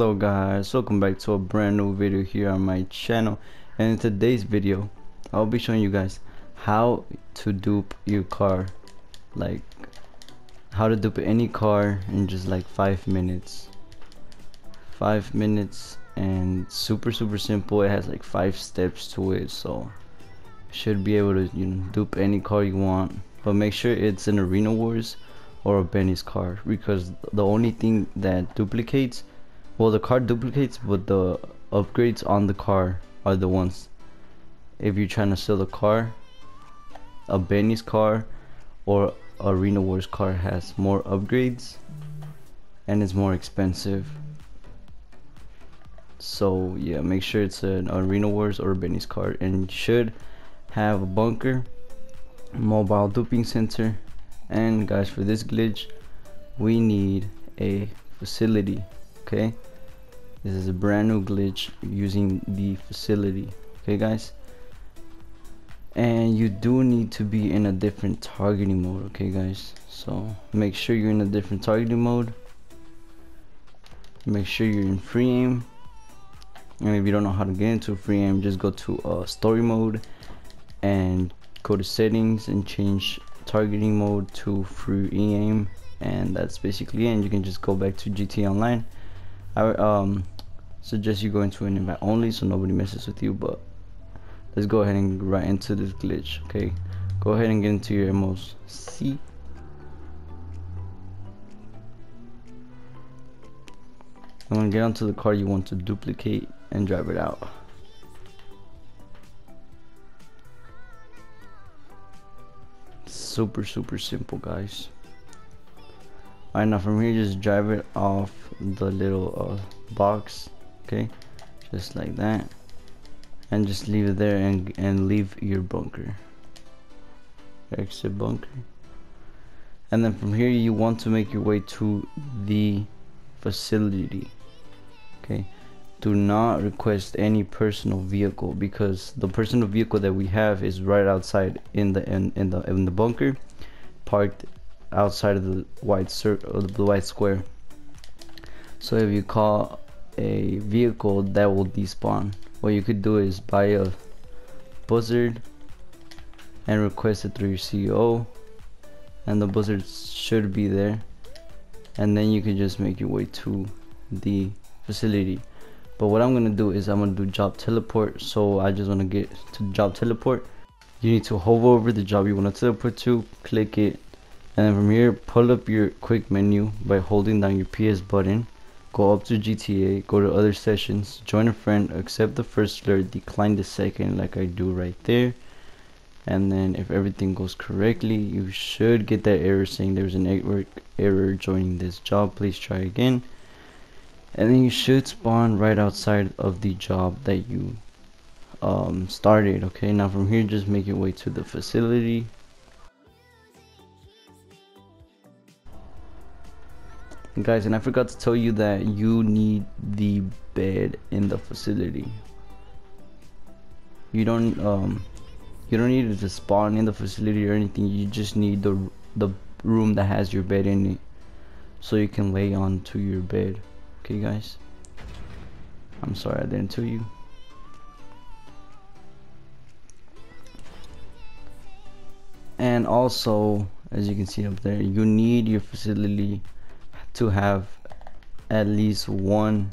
hello guys. Welcome back to a brand new video here on my channel. And in today's video I'll be showing you guys how to dupe your car. Like how to dupe any car in just like five minutes. Five minutes and super super simple. It has like five steps to it so should be able to you know dupe any car you want. But make sure it's an arena wars or a Benny's car because the only thing that duplicates well the car duplicates but the upgrades on the car are the ones. If you're trying to sell a car a Benny's car or Arena Wars car has more upgrades and it's more expensive. So yeah make sure it's an Arena Wars or Benny's car. And should have a bunker mobile duping center. And guys for this glitch we need a facility okay this is a brand new glitch using the facility okay guys? And you do need to be in a different targeting mode okay guys? So make sure you're in a different targeting mode. Make sure you're in free aim. And if you don't know how to get into free aim just go to uh, story mode and go to settings and change targeting mode to free aim. And that's basically it. And you can just go back to GT Online I um, suggest you go into an invite only so nobody messes with you but let's go ahead and right into this glitch okay? Go ahead and get into your MOS C I'm gonna get onto the car you want to duplicate and drive it out. Super super simple guys Alright now from here just drive it off the little uh, box okay? Just like that. And just leave it there and, and leave your bunker. Exit bunker. And then from here you want to make your way to the facility okay? Do not request any personal vehicle because the personal vehicle that we have is right outside in the in, in the in the bunker parked outside of the white circle the blue white square. So if you call a vehicle that will despawn what you could do is buy a buzzard and request it through your CEO and the buzzard should be there. And then you can just make your way to the facility. But what I'm gonna do is I'm gonna do job teleport. So I just want to get to job teleport. You need to hover over the job you want to teleport to click it and then from here pull up your quick menu by holding down your PS button go up to GTA go to other sessions join a friend accept the first alert decline the second like I do right there. And then if everything goes correctly you should get that error saying there's an network error joining this job. Please try again. And then you should spawn right outside of the job that you um, started okay? Now from here just make your way to the facility guys and I forgot to tell you that you need the bed in the facility. You don't um you don't need to spawn in the facility or anything. You just need the the room that has your bed in it so you can lay onto your bed. Okay guys? I'm sorry I didn't tell you. And also as you can see up there you need your facility to have at least one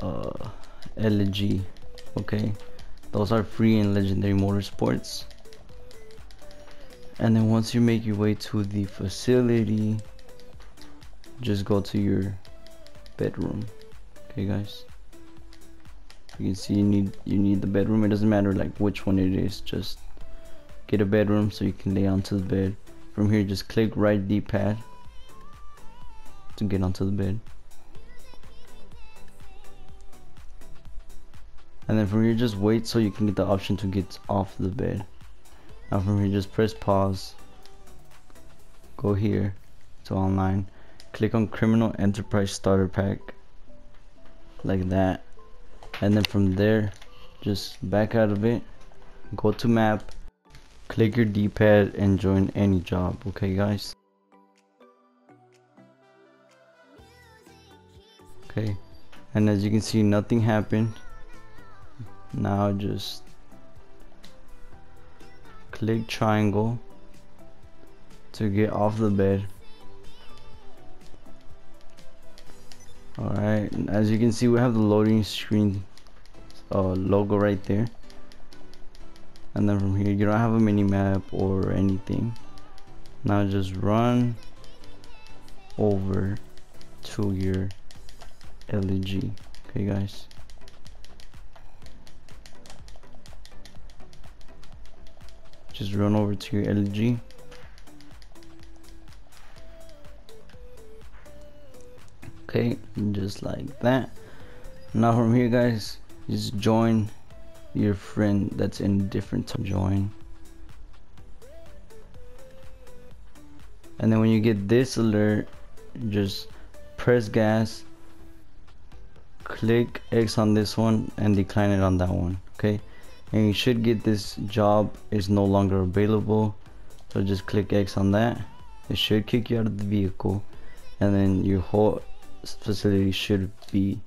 uh, LG okay? Those are free in legendary motorsports. And then once you make your way to the facility just go to your bedroom okay guys? You can see you need you need the bedroom. It doesn't matter like which one it is. Just get a bedroom so you can lay onto the bed. From here just click right d-pad to get onto the bed. And then from here just wait so you can get the option to get off the bed. Now from here just press pause. Go here to online. Click on criminal enterprise starter pack. Like that. And then from there just back out of it. Go to map. Click your D-pad and join any job. Okay guys. Okay. And as you can see nothing happened. Now just click triangle to get off the bed. Alright as you can see we have the loading screen uh, logo right there. And then from here you don't have a mini map or anything. Now just run over to your LG okay guys. Just run over to your LG okay just like that. Now from here guys just join your friend that's in different time. Join. And then when you get this alert just press gas click X on this one and decline it on that one okay? And you should get this job is no longer available so just click X on that. It should kick you out of the vehicle and then your whole facility should be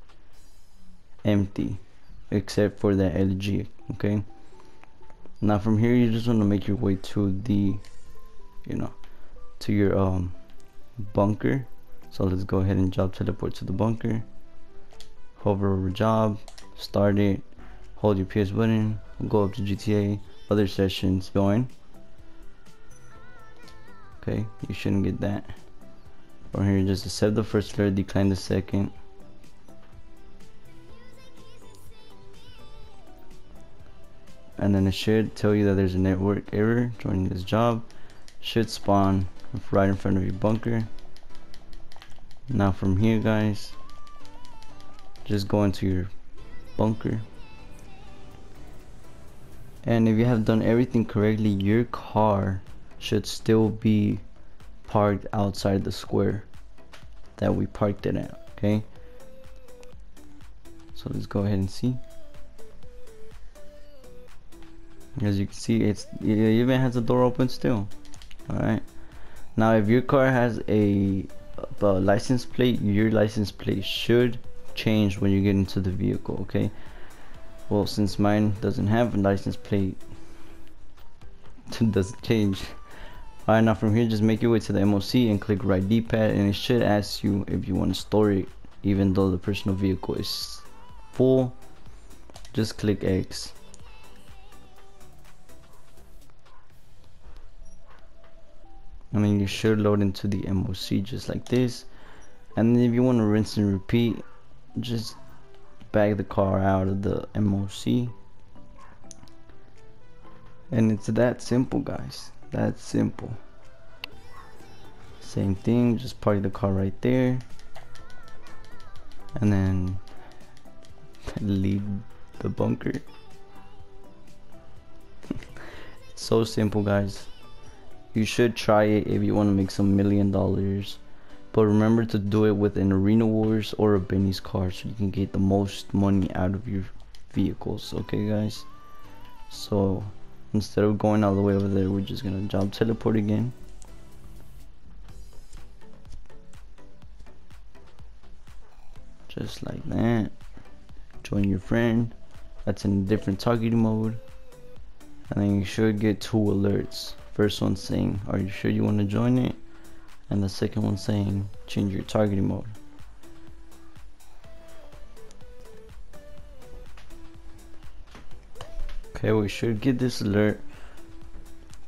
empty except for the LG okay? Now from here you just want to make your way to the you know to your um bunker. So let's go ahead and job teleport to the bunker hover over job start it hold your PS button go up to GTA other sessions going. okay you shouldn't get that. From here just accept the first alert decline the second. And then it should tell you that there's a network error joining this job. Should spawn right in front of your bunker. Now from here guys just go into your bunker. And if you have done everything correctly your car should still be parked outside the square that we parked it at okay? So let's go ahead and see. As you can see it's it even has the door open still all right now if your car has a, a license plate your license plate should change when you get into the vehicle okay? Well since mine doesn't have a license plate it doesn't change. Alright now from here just make your way to the MOC and click right d-pad and it should ask you if you want to store it even though the personal vehicle is full. Just click X. I mean you should load into the MOC just like this. And if you want to rinse and repeat just back the car out of the MOC and it's that simple guys. That simple. Same thing just park the car right there. And then leave the bunker. So simple guys. You should try it if you want to make some million dollars but remember to do it with an arena wars or a benny's car so you can get the most money out of your vehicles okay guys? So instead of going all the way over there we're just gonna job teleport again. Just like that. Join your friend. That's in a different targeting mode. And then you should get two alerts. First one saying are you sure you want to join it and the second one saying change your targeting mode. Okay we should get this alert.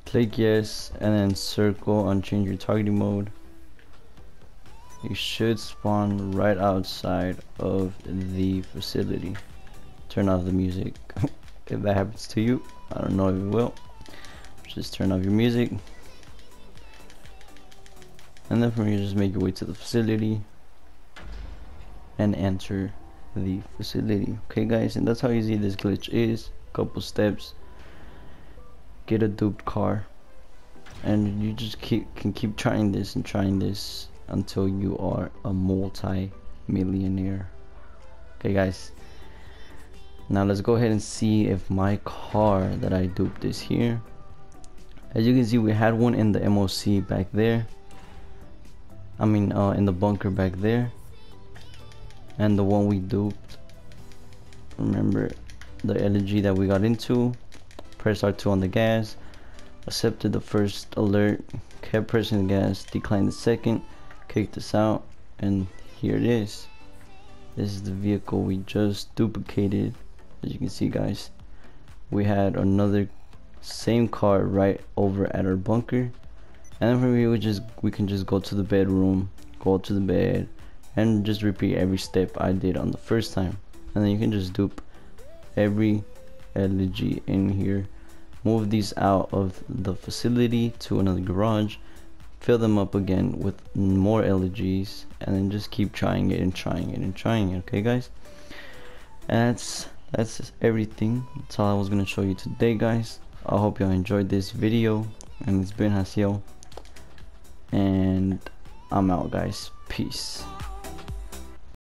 Click yes and then circle on change your targeting mode. You should spawn right outside of the facility. Turn off the music. If that happens to you I don't know if it will. Just turn off your music and then from here just make your way to the facility and enter the facility. Okay guys and that's how easy this glitch is. Couple steps. Get a duped car. And you just keep can keep trying this and trying this until you are a multi-millionaire. Okay guys. Now let's go ahead and see if my car that I duped is here. As you can see we had one in the MOC back there I mean uh, in the bunker back there. And the one we duped. Remember the LG that we got into? Press R2 on the gas. Accepted the first alert. Kept pressing the gas. Declined the second. Kicked us out. And here it is. This is the vehicle we just duplicated. As you can see guys. We had another same car right over at our bunker and then from here we just we can just go to the bedroom go to the bed and just repeat every step I did on the first time. And then you can just dupe every LG in here. Move these out of the facility to another garage. Fill them up again with more LGs and then just keep trying it and trying it and trying it okay guys? And that's that's everything. That's all I was gonna show you today guys. I hope y'all enjoyed this video. And it's been Jasiel and I'm out guys. Peace